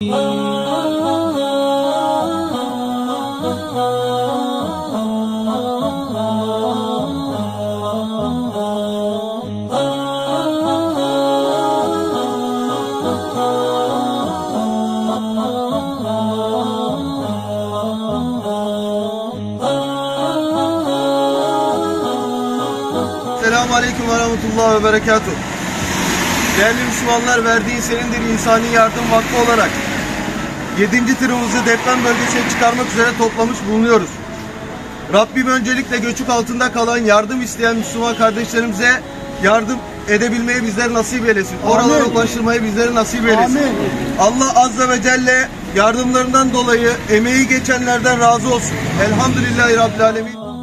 Selamun Aleyküm ve Rahmetullah ve Berekatuhu. Değerli Müslümanlar verdiğin senindir insani yardım vakfı olarak 7. tırımızı deprem bölgesine çıkarmak üzere toplamış bulunuyoruz. Rabbim öncelikle göçük altında kalan yardım isteyen Müslüman kardeşlerimize yardım edebilmeyi bizlere nasip eylesin. Oralara ulaştırmayı bizlere nasip eylesin. Amin. Allah Azze ve Celle yardımlarından dolayı emeği geçenlerden razı olsun. Elhamdülillahi Rabbil Alemin.